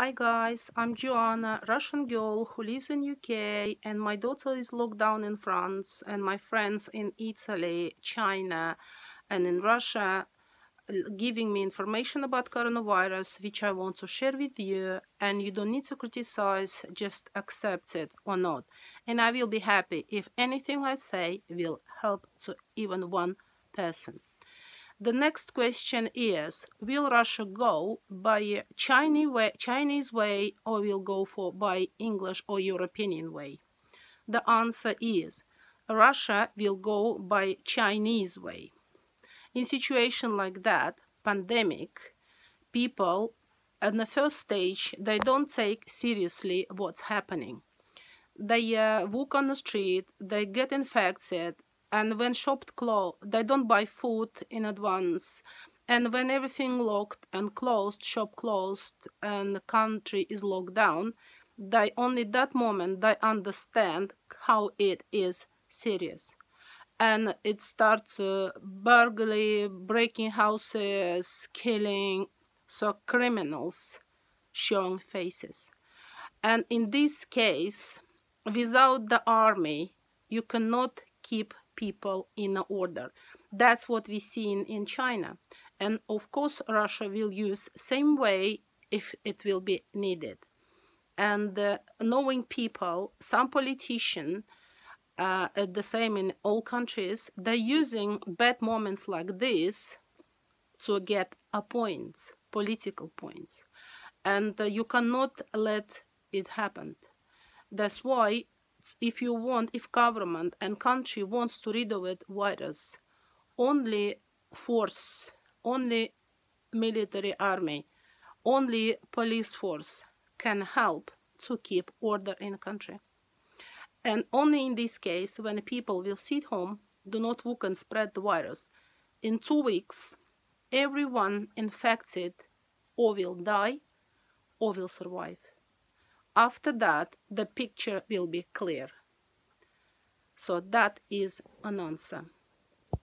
Hi guys, I'm Joanna, Russian girl who lives in UK and my daughter is locked down in France and my friends in Italy, China and in Russia giving me information about coronavirus which I want to share with you and you don't need to criticize, just accept it or not. And I will be happy if anything I say will help to even one person. The next question is, will Russia go by Chinese way, Chinese way or will go for by English or European way? The answer is, Russia will go by Chinese way. In situation like that, pandemic, people at the first stage, they don't take seriously what's happening. They uh, walk on the street, they get infected, and when shop close they don't buy food in advance. And when everything locked and closed shop closed and the country is locked down they only that moment they understand how it is serious. And it starts uh, burglary breaking houses killing so criminals showing faces. And in this case without the army you cannot keep people in order. That's what we see in, in China. And of course, Russia will use same way if it will be needed. And uh, knowing people, some politician, uh, the same in all countries, they're using bad moments like this to get a points, political points. And uh, you cannot let it happen. That's why if you want, if government and country wants to rid of it virus, only force, only military army, only police force can help to keep order in the country. And only in this case, when people will sit home, do not walk and spread the virus, in two weeks, everyone infected or will die or will survive. After that, the picture will be clear. So that is an answer.